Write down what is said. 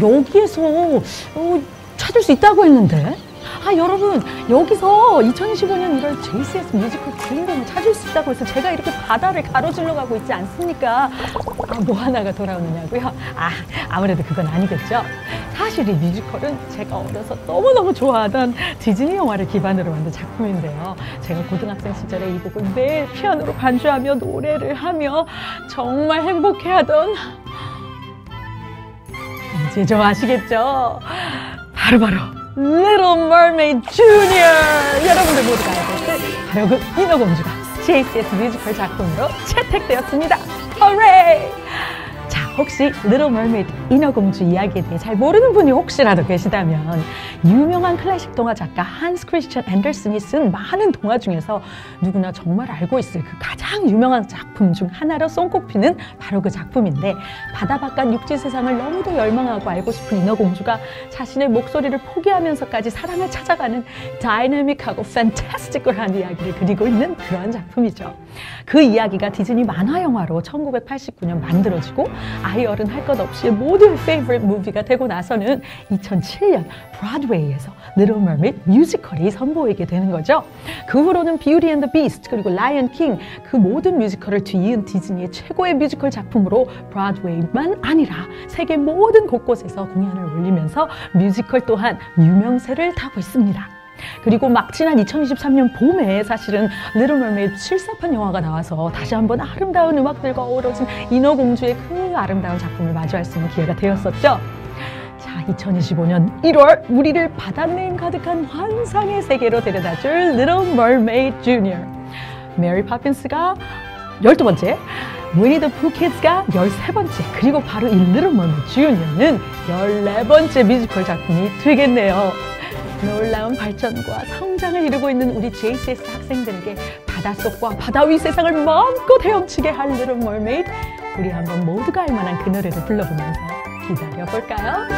여기에서 어, 찾을 수 있다고 했는데. 아 여러분 여기서 2025년 1월 JCS 뮤지컬 주인공을 찾을 수 있다고 해서 제가 이렇게 바다를 가로질러 가고 있지 않습니까? 아, 뭐 하나가 돌아오느냐고요? 아 아무래도 그건 아니겠죠. 사실 이 뮤지컬은 제가 어려서 너무너무 좋아하던 디즈니 영화를 기반으로 만든 작품인데요. 제가 고등학생 시절에 이 곡을 매일 피아노로 반주하며 노래를 하며 정말 행복해하던 이제 좀 아시겠죠? 바로바로 Little Mermaid Junior 여러분들 모두가 알고 있을 바로 그 인어공주가 JCS 뮤지컬 작품으로 채택되었습니다. Hooray! 자, 혹시 Little Mermaid 인어공주 이야기에 대해 잘 모르는 분이 혹시라도 계시다면 유명한 클래식 동화 작가 한스 크리스천 앤더슨이 쓴 많은 동화 중에서 누구나 정말 알고 있을 그 가장 유명한 작품 중 하나로 손꼽히는 바로 그 작품인데 바다 바깥 육지 세상을 너무도 열망하고 알고 싶은 인어공주가 자신의 목소리를 포기하면서까지 사랑을 찾아가는 다이내믹하고 판타스틱한 이야기를 그리고 있는 그런 작품이죠. 그 이야기가 디즈니 만화 영화로 1989년 만들어지고 어른 할것 없이 모든 페이버릿 무비가 되고 나서는 2007년 브로드웨이에서 Little Mermaid 뮤지컬이 선보이게 되는 거죠. 그 후로는 Beauty and the Beast 그리고 Lion King 그 모든 뮤지컬을 뒤이은 디즈니의 최고의 뮤지컬 작품으로 브로드웨이만 아니라 세계 모든 곳곳에서 공연을 올리면서 뮤지컬 또한 유명세를 타고 있습니다. 그리고 막 지난 2023년 봄에 사실은 Little Mermaid 실사판 영화가 나와서 다시 한번 아름다운 음악들과 어우러진 인어공주의 그 아름다운 작품을 마주할 수 있는 기회가 되었었죠. 자, 2025년 1월 우리를 바닷내음 가득한 환상의 세계로 데려다줄 Little Mermaid Junior. Mary Poppins가 12번째, Winnie the Pooh Kids가 13번째, 그리고 바로 이 Little Mermaid Junior는 14번째 뮤지컬 작품이 되겠네요. 놀라운 발전과 성장을 이루고 있는 우리 JCS 학생들에게 바닷속과 바다 위 세상을 마음껏 헤엄치게 할 Little Mermaid 우리 한번 모두가 알만한 그 노래를 불러보면서 기다려볼까요?